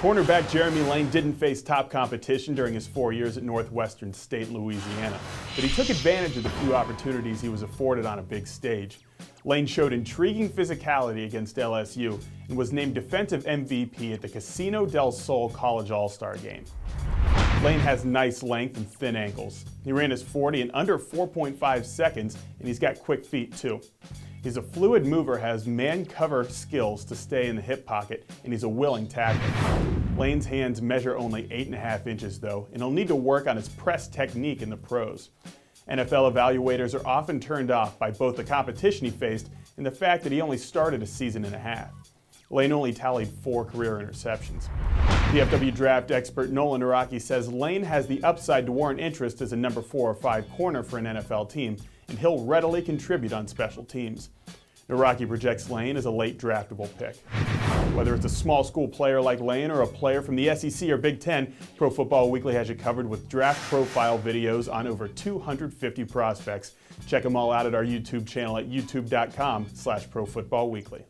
Cornerback Jeremy Lane didn't face top competition during his four years at Northwestern State, Louisiana, but he took advantage of the few opportunities he was afforded on a big stage. Lane showed intriguing physicality against LSU and was named defensive MVP at the Casino del Sol College All-Star Game. Lane has nice length and thin ankles. He ran his 40 in under 4.5 seconds, and he's got quick feet too. He's a fluid mover, has man cover skills to stay in the hip pocket, and he's a willing tackler. Lane's hands measure only 8.5 inches though, and he'll need to work on his press technique in the pros. NFL evaluators are often turned off by both the competition he faced and the fact that he only started a season and a half. Lane only tallied four career interceptions. PFW draft expert Nolan Nawrocki says Lane has the upside to warrant interest as a number four or five corner for an NFL team, and he'll readily contribute on special teams. Nawrocki projects Lane as a late draftable pick. Whether it's a small school player like Lane or a player from the SEC or Big Ten, Pro Football Weekly has you covered with draft profile videos on over 250 prospects. Check them all out at our YouTube channel at youtube.com slash profootballweekly.